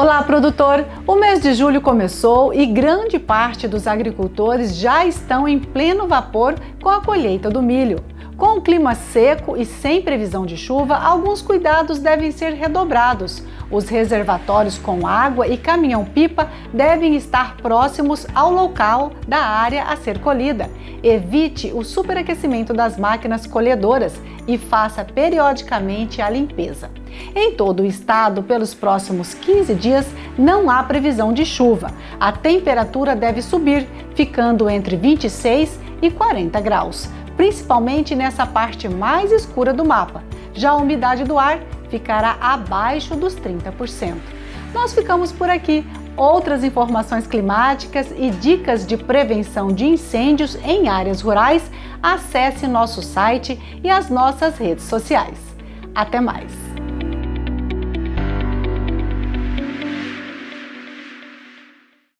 Olá, produtor! O mês de julho começou e grande parte dos agricultores já estão em pleno vapor com a colheita do milho. Com o clima seco e sem previsão de chuva, alguns cuidados devem ser redobrados. Os reservatórios com água e caminhão-pipa devem estar próximos ao local da área a ser colhida. Evite o superaquecimento das máquinas colhedoras e faça periodicamente a limpeza. Em todo o estado, pelos próximos 15 dias, não há previsão de chuva. A temperatura deve subir, ficando entre 26 e 40 graus principalmente nessa parte mais escura do mapa. Já a umidade do ar ficará abaixo dos 30%. Nós ficamos por aqui. Outras informações climáticas e dicas de prevenção de incêndios em áreas rurais, acesse nosso site e as nossas redes sociais. Até mais!